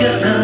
gonna